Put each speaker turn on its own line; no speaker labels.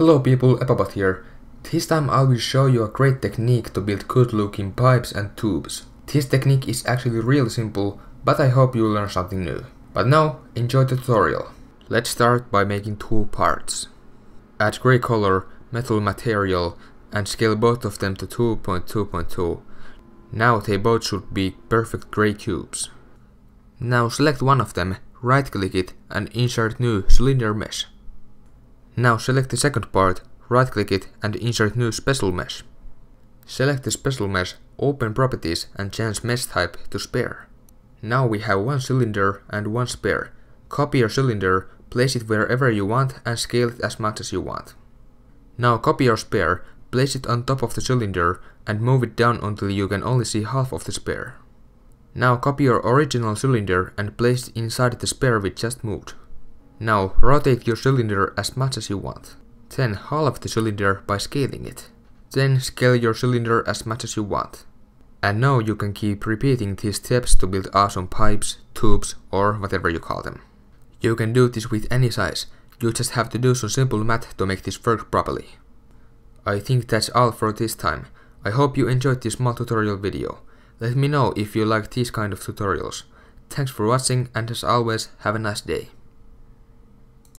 Hello people, Eppobot here. This time I will show you a great technique to build good looking pipes and tubes. This technique is actually really simple, but I hope you learn something new. But now, enjoy the tutorial. Let's start by making two parts. Add gray color, metal material, and scale both of them to 2.2.2. Now they both should be perfect gray cubes. Now select one of them, right click it and insert new cylinder mesh. Now select the second part, right click it and insert new special mesh. Select the special mesh, open properties and change mesh type to sphere. Now we have one cylinder and one sphere. Copy your cylinder, place it wherever you want and scale it as much as you want. Now copy your sphere, place it on top of the cylinder and move it down until you can only see half of the sphere. Now copy your original cylinder and place it inside the sphere we just moved. Now rotate your cylinder as much as you want. Then halve the cylinder by scaling it. Then scale your cylinder as much as you want. And now you can keep repeating these steps to build awesome pipes, tubes or whatever you call them. You can do this with any size, you just have to do some simple math to make this work properly. I think that's all for this time. I hope you enjoyed this small tutorial video. Let me know if you like these kind of tutorials. Thanks for watching and as always, have a nice day.